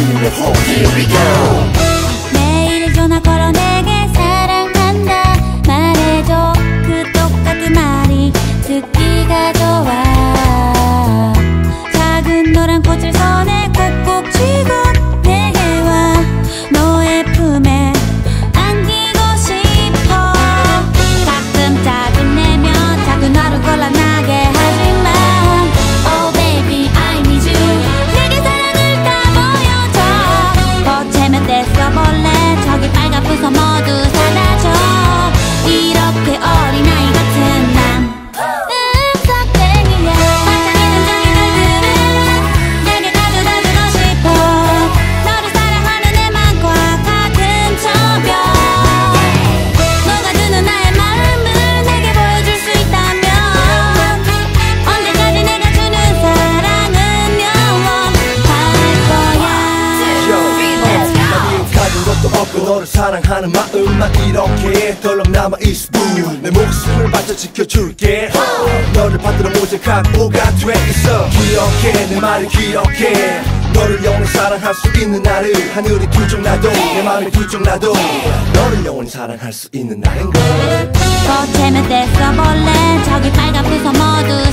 in the hole, here we go. 너를 사랑하는 마음만 이렇게 덜렁 남아있을 뿐 내 목숨을 바쳐 지켜줄게. 너를 받들어 모질 각오가 돼 있어. 기억해 내 말을 기억해. 너를 영원히 사랑할 수 있는 나를 하늘이 둘중 나도 내 마음이 둘중 나도 너를 영원히 사랑할 수 있는 나인 걸. 거체면 떼써볼래? 저기 빨갛고서 모두